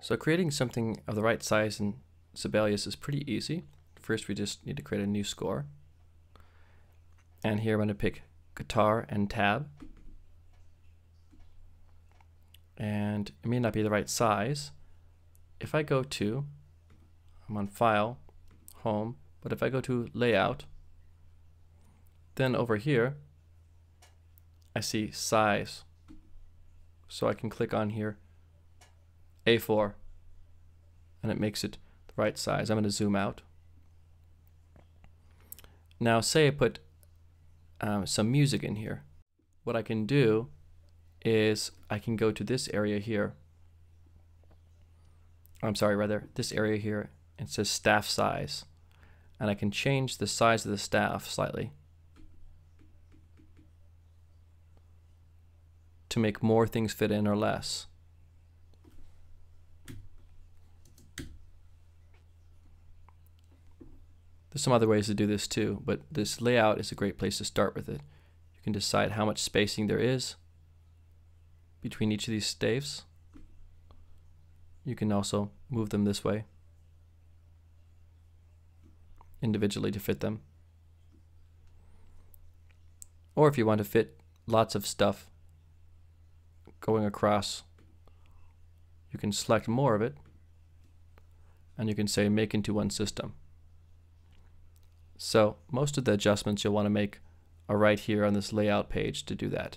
So creating something of the right size in Sibelius is pretty easy. First we just need to create a new score. And here I'm going to pick guitar and tab. And it may not be the right size. If I go to, I'm on File, Home, but if I go to Layout, then over here, I see Size. So I can click on here a4 and it makes it the right size. I'm going to zoom out. Now say I put um, some music in here. What I can do is I can go to this area here. I'm sorry, rather, this area here. It says staff size. And I can change the size of the staff slightly to make more things fit in or less. There's some other ways to do this too, but this layout is a great place to start with it. You can decide how much spacing there is between each of these staves. You can also move them this way individually to fit them. Or if you want to fit lots of stuff going across, you can select more of it and you can say make into one system. So most of the adjustments you'll want to make are right here on this layout page to do that.